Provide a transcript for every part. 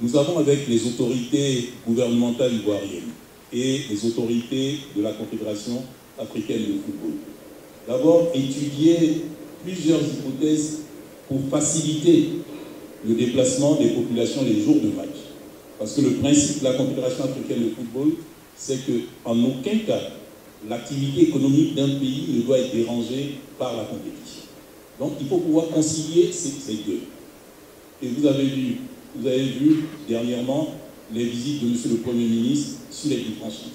nous avons avec les autorités gouvernementales ivoiriennes et les autorités de la Confédération africaine de football, d'abord étudié plusieurs hypothèses pour faciliter le déplacement des populations les jours de match. Parce que le principe de la Confédération africaine de football, c'est qu'en aucun cas, l'activité économique d'un pays ne doit être dérangée par la compétition. Donc il faut pouvoir concilier ces, deux. Et vous avez vu, vous avez vu dernièrement les visites de M. le Premier ministre sur les différents chantiers.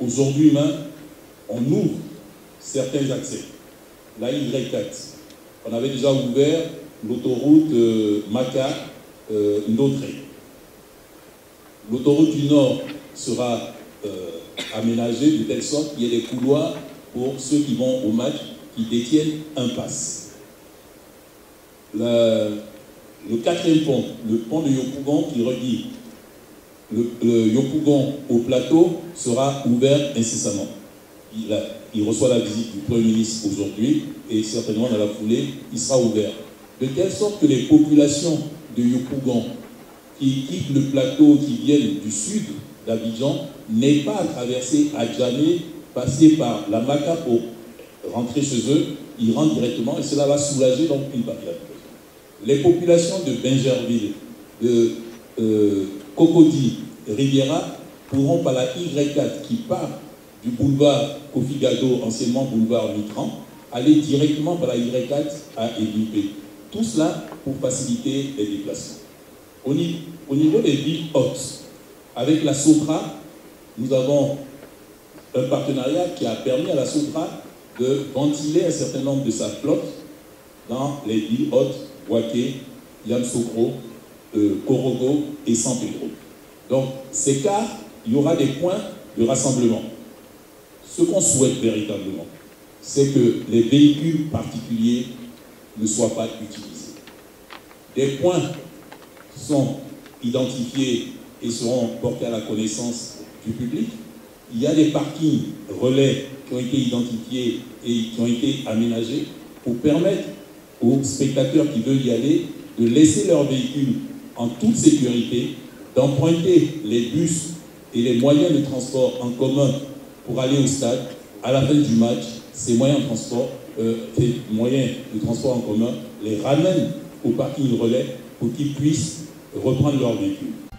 Aujourd'hui même, on ouvre certains accès. La Y4, on avait déjà ouvert l'autoroute euh, Maca euh, L'autoroute du Nord sera euh, aménagée de telle sorte qu'il y ait des couloirs pour ceux qui vont au match qui détiennent un pass. Le, quatrième pont, le pont de Yopougon qui relie le, Yopougon au plateau sera ouvert incessamment. Il, il, reçoit la visite du Premier ministre aujourd'hui et certainement dans la foulée, il sera ouvert. De telle sorte que les populations de Yopougon qui quittent le plateau, qui viennent du sud d'Abidjan, n'aient pas à traverser à jamais, passer par la Maca pour rentrer chez eux, ils rentrent directement et cela va soulager donc la population. Les populations de Benjerville, de euh, Cocody, Riviera pourront par la Y4 qui part du boulevard Kofi Gado, anciennement boulevard Mitran, aller directement par la Y4 à Édipé. Tout cela pour faciliter les déplacements. Au, niveau des villes hautes, avec la SOTRA, nous avons un partenariat qui a permis à la SOTRA de ventiler un certain nombre de sa flotte dans les villes hautes, Waké, Yamsokro, euh, Korogo et San Pedro. Donc, ces cas, il y aura des points de rassemblement. Ce qu'on souhaite véritablement, c'est que les véhicules particuliers ne soient pas utilisés. Des points sont identifiés et seront portés à la connaissance du public. Il y a des parkings relais qui ont été identifiés et qui ont été aménagés pour permettre aux spectateurs qui veulent y aller de laisser leur véhicule en toute sécurité, d'emprunter les bus et les moyens de transport en commun pour aller au stade. À la fin du match, ces moyens de transport, euh, ces moyens de transport en commun les ramènent au parking relais pour qu'ils puissent reprendre leur véhicule.